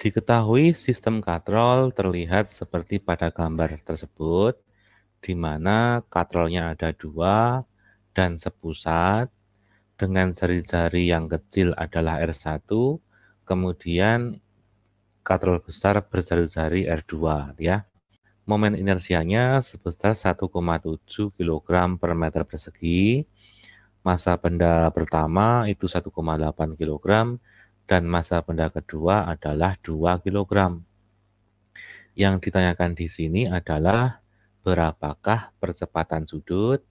Diketahui sistem katrol terlihat seperti pada gambar tersebut, di mana katrolnya ada dua dan sepusat, dengan jari-jari yang kecil adalah R1, kemudian katrol besar berjari-jari R2 ya. Momen inersianya sebesar 1,7 kg per meter persegi. Masa benda pertama itu 1,8 kg dan masa benda kedua adalah 2 kg. Yang ditanyakan di sini adalah berapakah percepatan sudut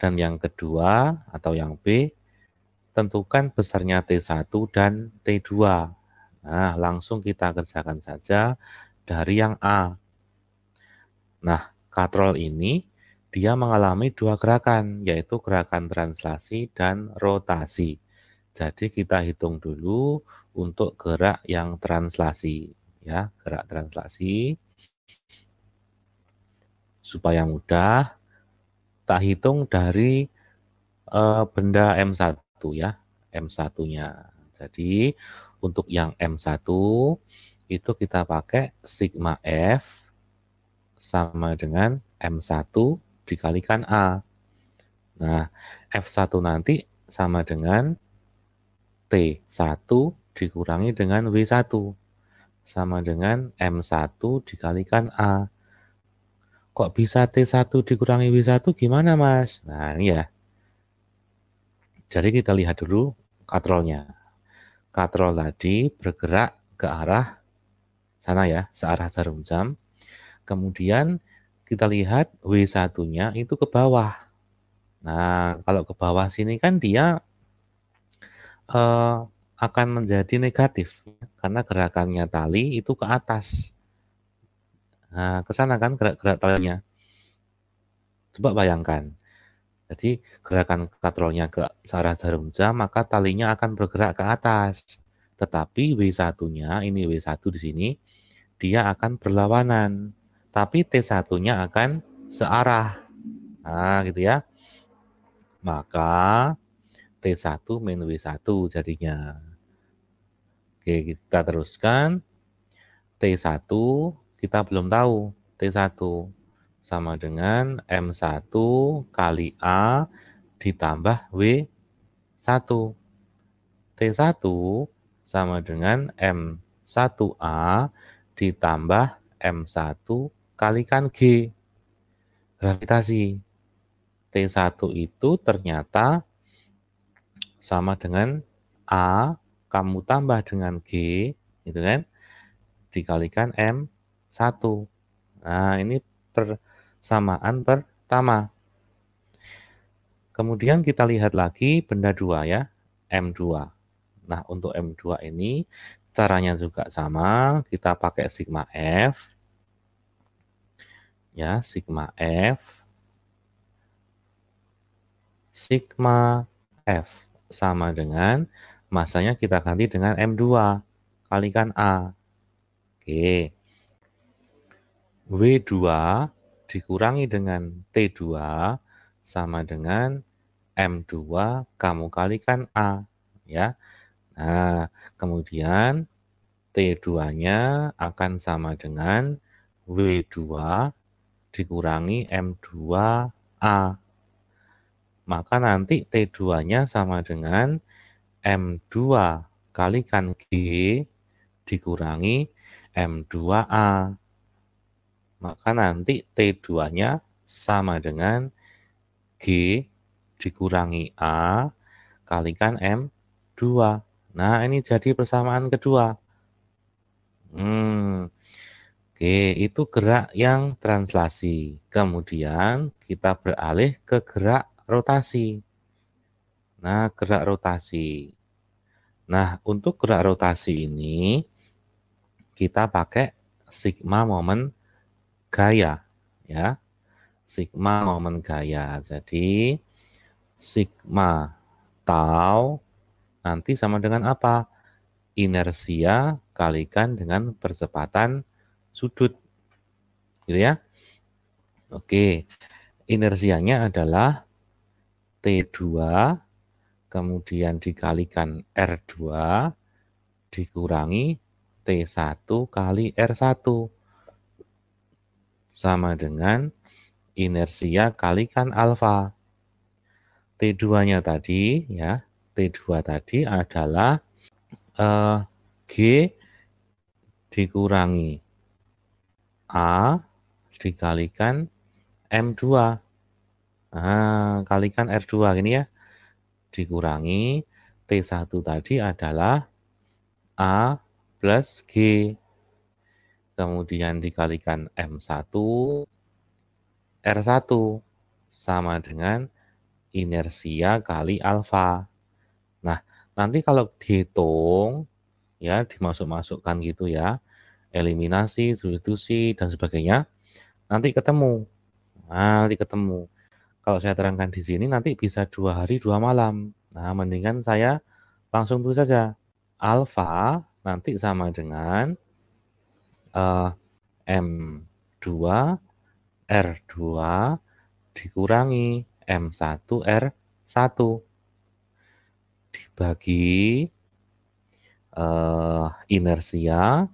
dan yang kedua atau yang B tentukan besarnya T1 dan T2. Nah, langsung kita kerjakan saja dari yang A. Nah, katrol ini dia mengalami dua gerakan, yaitu gerakan translasi dan rotasi. Jadi kita hitung dulu untuk gerak yang translasi ya, gerak translasi. Supaya mudah tak hitung dari uh, benda M1 ya, M1-nya. Jadi untuk yang M1 itu kita pakai sigma F sama dengan M1 dikalikan A. Nah, F1 nanti sama dengan T1 dikurangi dengan W1 sama dengan M1 dikalikan A. Kok bisa T1 dikurangi W1 gimana mas? Nah ini ya. Jadi kita lihat dulu katrolnya. Katrol tadi bergerak ke arah sana ya, searah jarum jam. Kemudian kita lihat W1-nya itu ke bawah. Nah, kalau ke bawah sini kan dia uh, akan menjadi negatif karena gerakannya tali itu ke atas. Nah, ke sana kan gerak-gerak talinya. Coba bayangkan. Jadi gerakan katrolnya ke arah jarum jam, maka talinya akan bergerak ke atas. Tetapi W1-nya, ini W1 di sini, dia akan berlawanan. Tapi T1-nya akan searah. Nah, gitu ya. Maka T1 min W1 jadinya. Oke, kita teruskan. T1 kita belum tahu. T1 sama dengan M1 kali A ditambah W1. T1 sama dengan M1A ditambah M1 kalikan G. Gravitasi. T1 itu ternyata sama dengan A, kamu tambah dengan G, gitu kan, dikalikan M1. Nah, ini persamaan pertama. Kemudian kita lihat lagi benda dua ya, M2. Nah, untuk M2 ini caranya juga sama, kita pakai sigma F. Ya, sigma F. Sigma F sama dengan masanya kita ganti dengan M2 kalikan A. Oke. W2 dikurangi dengan T2 sama dengan M2 kamu kalikan A. ya. Nah, kemudian T2-nya akan sama dengan W2 dikurangi M2A maka nanti T2-nya sama dengan M2 kalikan G dikurangi M2A. Maka nanti T2-nya sama dengan G dikurangi A kalikan M2. Nah, ini jadi persamaan kedua. Hmm. Oke, itu gerak yang translasi. Kemudian kita beralih ke gerak rotasi. Nah, gerak rotasi. Nah, untuk gerak rotasi ini kita pakai sigma momen gaya ya. Sigma momen gaya. Jadi sigma tau nanti sama dengan apa? Inersia kalikan dengan percepatan sudut. Gitu ya. Oke. Inersianya adalah T2 kemudian dikalikan R2 dikurangi T1 kali R1 sama dengan inersia kalikan alfa. T2-nya tadi ya, T2 tadi adalah eh, G dikurangi A dikalikan M2. Nah, kalikan R2 gini ya. Dikurangi T1 tadi adalah A plus G. Kemudian dikalikan M1, R1 sama dengan inersia kali alfa. Nah, nanti kalau dihitung, ya dimasuk-masukkan gitu ya, eliminasi, substitusi, dan sebagainya, nanti ketemu. Nah, nanti ketemu. Kalau saya terangkan di sini nanti bisa dua hari dua malam. Nah, mendingan saya langsung tulis saja. Alfa nanti sama dengan uh, M2 R2 dikurangi M1 R1 dibagi uh, inersia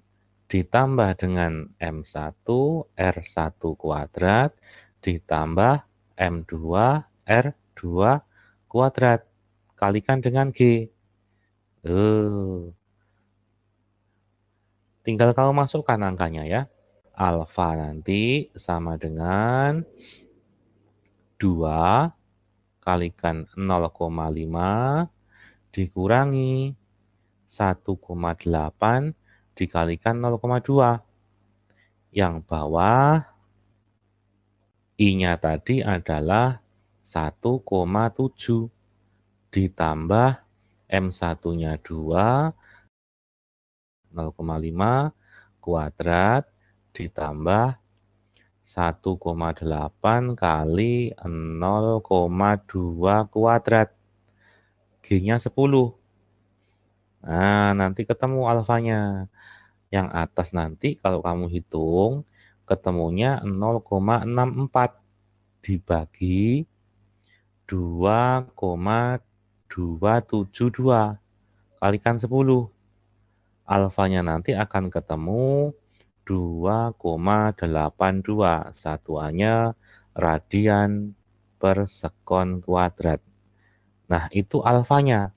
ditambah dengan M1 R1 kuadrat ditambah M2 R2 kuadrat kalikan dengan G. Uh, Tinggal kamu masukkan angkanya ya. Alfa nanti sama dengan 2 kalikan 0,5 dikurangi 1,8 dikalikan 0,2. Yang bawah I-nya tadi adalah 1,7 ditambah M1-nya 2 0,5 kuadrat ditambah 1,8 kali 0,2 kuadrat. G-nya 10. Nah, nanti ketemu alfanya. Yang atas nanti kalau kamu hitung, ketemunya 0,64 dibagi 2,272 kalikan 10 alfanya nanti akan ketemu 2,82 satuannya radian per sekon kuadrat. Nah, itu alfanya.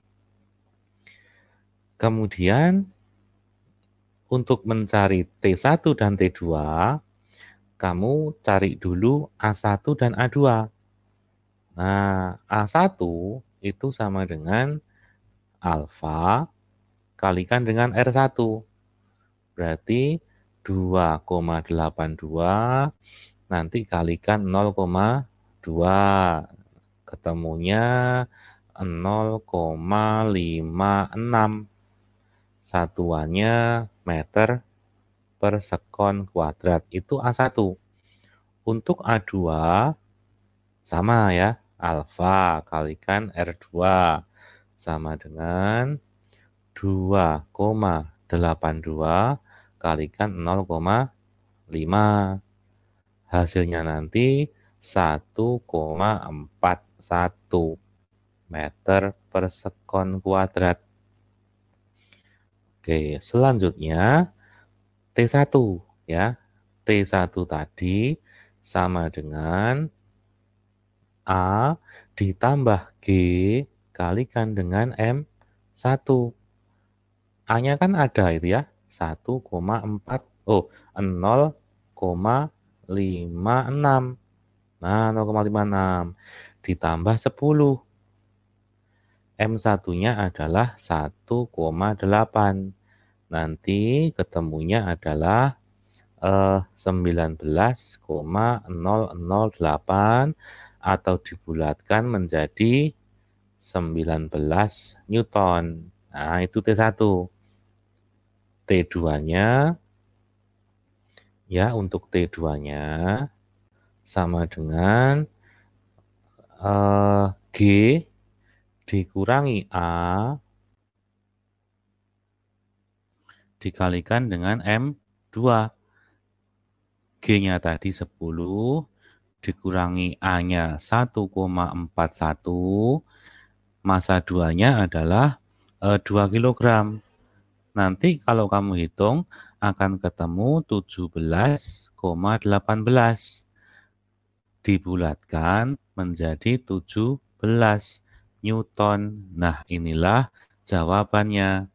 Kemudian untuk mencari T1 dan T2, kamu cari dulu A1 dan A2. Nah, A1 itu sama dengan alfa kalikan dengan R1. Berarti 2,82 nanti kalikan 0,2 ketemunya 0,56 satuannya meter per sekon kuadrat itu A1 untuk A2 sama ya alfa kalikan R2 sama dengan 2,82 kalikan 0,5. Hasilnya nanti 1,41 meter per sekon kuadrat. Oke, selanjutnya T1 ya. T1 tadi sama dengan A ditambah G kalikan dengan M1. A-nya kan ada itu ya. 1,4 oh 0,56. Nah, 0,56 ditambah 10. M1-nya adalah 1,8. Nanti ketemunya adalah eh, 19,008 atau dibulatkan menjadi 19 Newton. Nah, itu T1. T2-nya ya untuk T2-nya sama dengan uh, G dikurangi A dikalikan dengan M2. G-nya tadi 10 dikurangi A-nya 1,41 masa 2-nya adalah 2 eh, kg. Nanti kalau kamu hitung akan ketemu 17,18. Dibulatkan menjadi 17 Newton. Nah, inilah jawabannya.